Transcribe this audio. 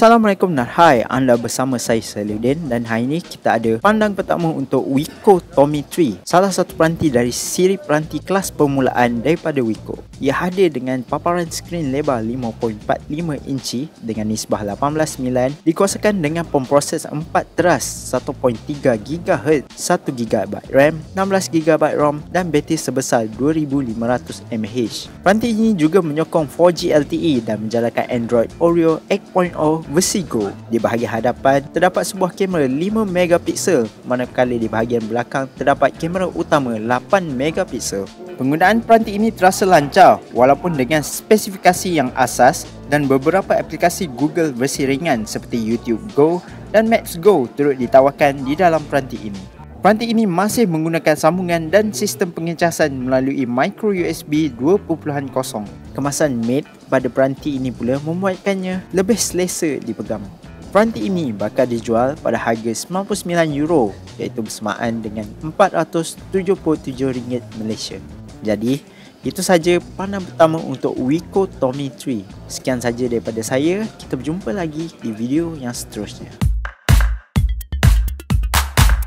Assalamualaikum dan hai anda bersama saya Saludin dan hari ini kita ada pandang pertama untuk Wiko Tommy 3 salah satu peranti dari siri peranti kelas permulaan daripada Wiko. Ia hadir dengan paparan skrin lebar 5.45 inci dengan nisbah 18.9 dikuasakan dengan pemproses 4 teras 1.3 GHz 1GB RAM 16GB ROM dan bateri sebesar 2500 mAh. Peranti ini juga menyokong 4G LTE dan menjalankan Android Oreo 8.0 versi Go di bahagian hadapan terdapat sebuah kamera 5 megapiksel manakala di bahagian belakang terdapat kamera utama 8 megapiksel Penggunaan peranti ini terasa lancar walaupun dengan spesifikasi yang asas dan beberapa aplikasi Google versi ringan seperti YouTube Go dan Maps Go turut ditawarkan di dalam peranti ini. Peranti ini masih menggunakan sambungan dan sistem pengecasan melalui micro USB 2.0. Kemasan mate pada peranti ini pula membuatkannya lebih selesa dipegang. Peranti ini bakal dijual pada harga 99 euro iaitu bersamaan dengan 477 ringgit Malaysia. Jadi, itu saja pandang pertama untuk Wiko Tommy 3. Sekian saja daripada saya. Kita berjumpa lagi di video yang seterusnya.